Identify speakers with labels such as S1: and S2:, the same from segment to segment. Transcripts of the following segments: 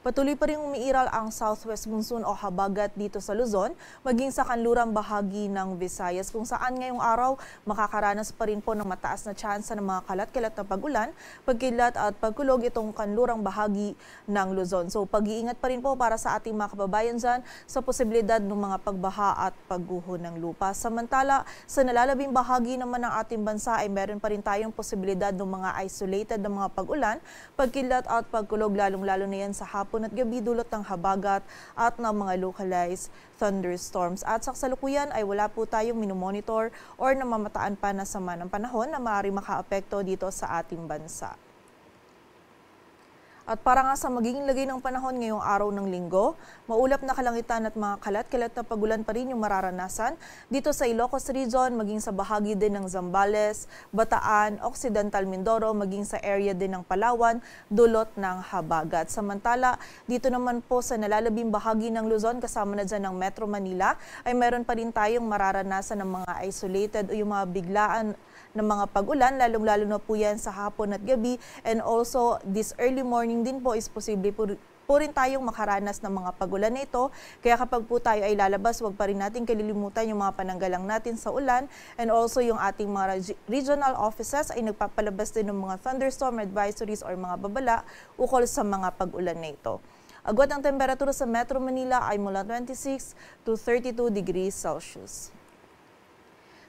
S1: Patuloy pa rin umiiral ang southwest monsoon o habagat dito sa Luzon, maging sa kanlurang bahagi ng Visayas kung saan ngayong araw makakaranas pa rin po ng mataas na tsansa ng mga kalat-kalat na pagulan, pagkilat at pagkulog itong kanlurang bahagi ng Luzon. So pag-iingat pa rin po para sa ating mga kababayan dyan sa posibilidad ng mga pagbaha at pagguho ng lupa. Samantala, sa nalalabing bahagi naman ng ating bansa ay meron pa rin tayong posibilidad ng mga isolated na mga pag-ulan, pagkilat at pagkulog lalong-lalo na yan sa hapon hapon at gabi dulot ng habagat at ng mga localized thunderstorms. At sa kasalukuyan ay wala po tayong minomonitor or namamataan pa na sama ng panahon na maaari makaapekto dito sa ating bansa. At para nga sa magiging lagay ng panahon ngayong araw ng linggo, maulap na kalangitan at mga kalat-kalat na pagulan pa rin yung mararanasan dito sa Ilocos Region, maging sa bahagi din ng Zambales, Bataan, Occidental Mindoro, maging sa area din ng Palawan, dulot ng Habagat. Samantala, dito naman po sa nalalabing bahagi ng Luzon, kasama na dyan ng Metro Manila, ay meron pa rin tayong mararanasan ng mga isolated o yung mga biglaan ng mga pag-ulan, lalong-lalo na po yan sa hapon at gabi. And also, this early morning din po is posible po po rin tayong makaranas ng mga pagulan na ito. Kaya kapag po tayo ay lalabas, wag pa rin natin kalilimutan yung mga pananggalang natin sa ulan and also yung ating mga regional offices ay nagpapalabas din ng mga thunderstorm advisories or mga babala ukol sa mga pag-ulan na ito. Agad ang temperatura sa Metro Manila ay mula 26 to 32 degrees Celsius.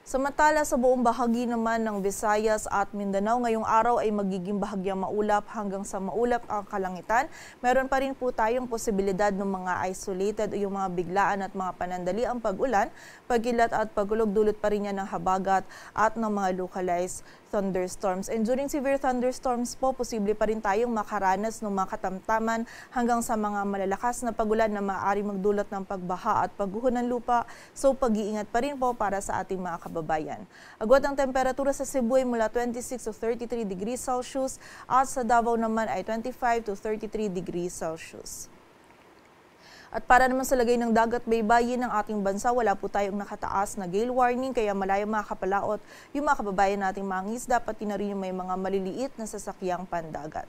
S1: Samantala sa buong bahagi naman ng Visayas at Mindanao ngayong araw ay magiging bahagyang maulap hanggang sa maulap ang kalangitan. Meron pa rin po tayong posibilidad ng mga isolated o yung mga biglaan at mga panandali ang pag-ulan, pagkilat at pagulog dulot pa rin yan ng habagat at ng mga localized thunderstorms. And during severe thunderstorms po, posible pa rin tayong makaranas ng mga katamtaman hanggang sa mga malalakas na pagulan na maaari magdulot ng pagbaha at pagguho ng lupa. So pag-iingat pa rin po para sa ating mga kababayan. Agwat ang temperatura sa Cebu ay mula 26 to 33 degrees Celsius at sa Davao naman ay 25 to 33 degrees Celsius. At para naman sa lagay ng dagat baybayin ng ating bansa, wala po tayong nakataas na gale warning kaya malayo makakapalaot yung mga kababayan nating mga isda pati na rin yung may mga maliliit na sasakyang pandagat.